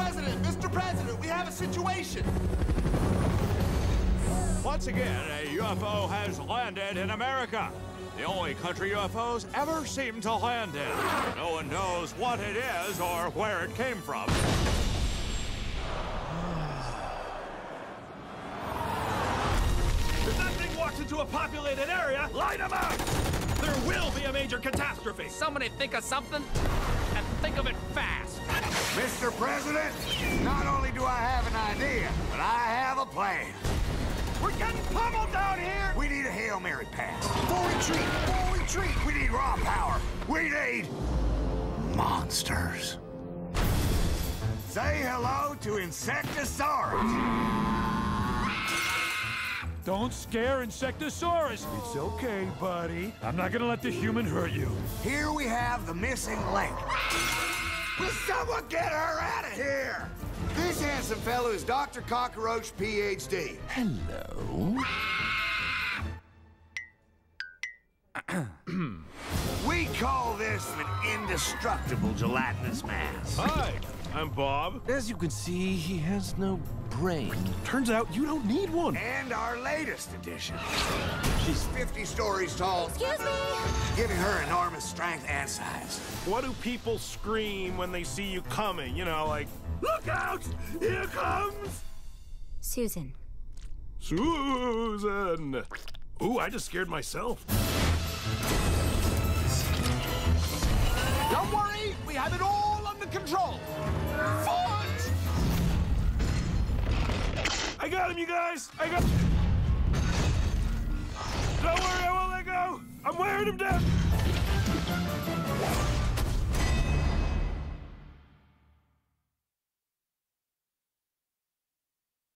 Mr. President, Mr. President, we have a situation. Once again, a UFO has landed in America. The only country UFOs ever seem to land in. No one knows what it is or where it came from. If that thing walks into a populated area, light them out! There will be a major catastrophe. Somebody think of something President, not only do I have an idea, but I have a plan. We're getting pummeled down here! We need a Hail Mary pass. Full retreat, full retreat. We need raw power. We need monsters. Say hello to Insectosaurus. Don't scare Insectosaurus. It's okay, buddy. I'm not gonna let the human hurt you. Here we have the missing link. Will someone get her out of here? This handsome fellow is Dr. Cockroach, PhD. Hello. We call this an indestructible gelatinous mass. Hi, I'm Bob. As you can see, he has no brain. Turns out you don't need one. And our latest addition. She's 50 stories tall. Excuse me. Giving her enormous strength and size. What do people scream when they see you coming? You know, like, look out! Here comes Susan. Susan! Ooh, I just scared myself. Don't worry, we have it all under control. Forward! I got him, you guys! I got. Wearing him down!